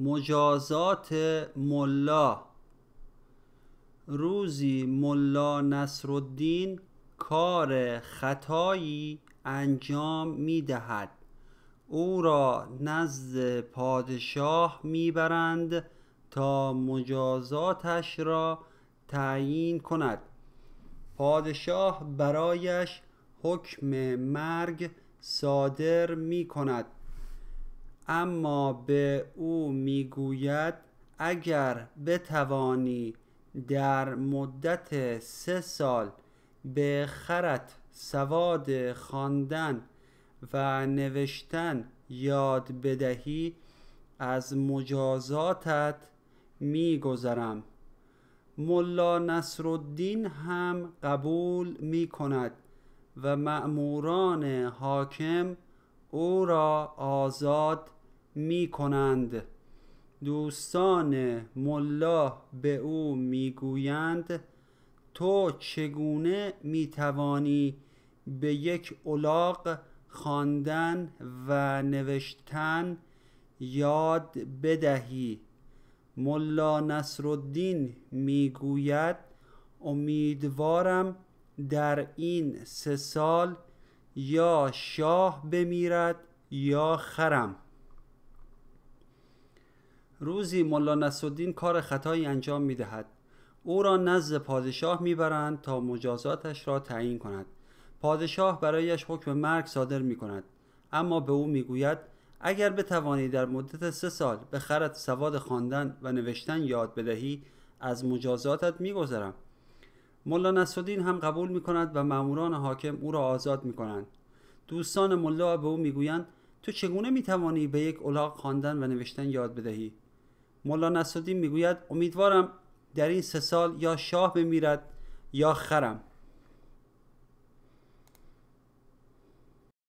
مجازات ملا. روزی ملا نصرالدین کار خطایی انجام می دهد او را نزد پادشاه می‌برند تا مجازاتش را تعیین کند. پادشاه برایش حکم مرگ صادر می کند اما به او می‌گوید اگر بتوانی در مدت سه سال به خرت سواد خواندن و نوشتن یاد بدهی از مجازاتت میگذرم. ملا نصرالدین هم قبول می کند و مأموران حاکم او را آزاد می کنند دوستان ملا به او می‌گویند تو چگونه می‌توانی به یک الاغ خواندن و نوشتن یاد بدهی؟ ملا نصرالدین می‌گوید امیدوارم در این سه سال یا شاه بمیرد یا خرم. روزی ملا نصرالدین کار خطایی انجام می‌دهد. او را نزد پادشاه می‌برند تا مجازاتش را تعیین کند. پادشاه برایش حکم مرگ صادر می کند اما به او می‌گوید اگر بتوانی در مدت سه سال به خرد سواد خواندن و نوشتن یاد بدهی از مجازاتت میگذرم. ملا نصرالدین هم قبول می کند و ماموران حاکم او را آزاد می کنند دوستان ملا به او می‌گویند تو چگونه می‌توانی به یک الاغ خواندن و نوشتن یاد بدهی؟ ملا نصرالدین می‌گوید امیدوارم در این سه سال یا شاه بمیرد یا خرم.